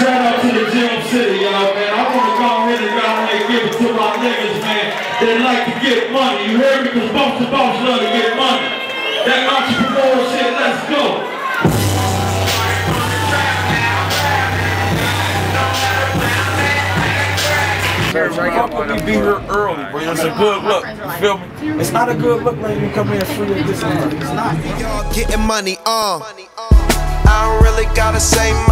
Shout out to the Gym City, y'all, man. I want to go ahead and go ahead and give it to my niggas, man. They like to get money. You heard me? Because boss to boss love to get money. That entrepreneur shit, let's go. Fuck with me, be here early, bro. It's a good look. You feel me? It's not a good look when you come in free at this time. It's not. Y'all getting money, uh. I don't really gotta say much.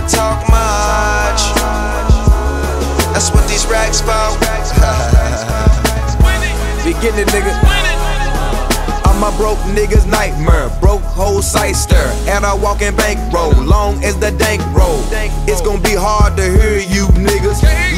Gotta talk much. That's what these racks. Be getting it, nigga. I'm a broke nigga's nightmare. Broke whole sight stir. And I walk in bankroll. Long as the dank roll. It's gonna be hard to hear you niggas.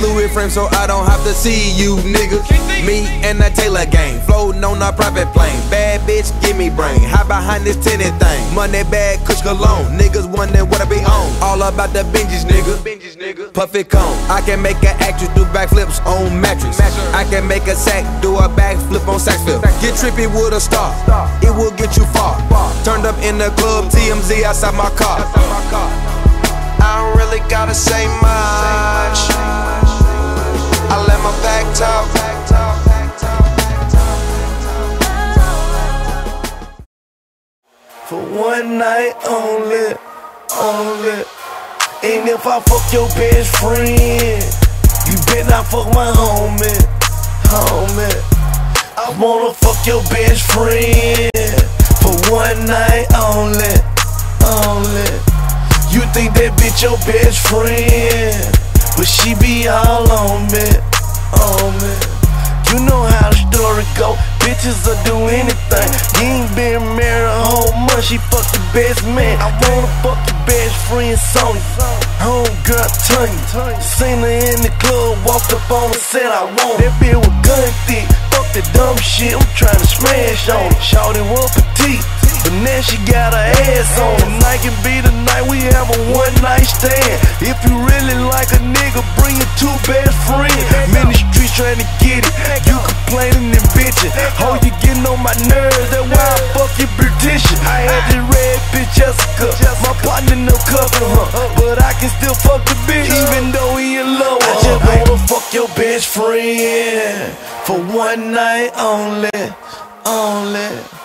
Louis frame so I don't have to see you niggas. Me and the Taylor gang. Floating on a private plane. Bad bitch, give me brain. Hide behind this tenant thing. Money bag, kush cologne. Niggas wondering what I be on. All about the binges, nigga. Puff it cone. I can make an actress do backflips on mattress. I can make a sack do a backflip on Saxville. Get trippy with a star. It will get you far. Turned up in the club, TMZ outside my car. I don't really gotta say much. For one night only, only. And if I fuck your best friend, you bet not fuck my homie, homie. I wanna fuck your best friend for one night only, only. You think that bitch your best friend, but she be all on me, on me. You know how the story go. Bitches will do anything. You ain't been married a whole month. She fuck the best man. I wanna fuck your best friend Sony. Homegirl Tanya. Seen her in the club, walked up on her, said I want that bitch with gun thick. Fuck the dumb shit. I'm trying to smash on it. Shorty was petite. But now she got her ass on Tonight can be the night we have a one night stand If you really like a nigga, bring your two best friends Many streets trying to get it You complaining and bitching Oh, you getting on my nerves? That's why I fuck you beautician I had this red bitch Jessica. My partner no cuffing her But I can still fuck the bitch Even though he in love I just wanna fuck your best friend For one night only Only